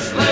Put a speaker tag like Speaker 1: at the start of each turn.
Speaker 1: just let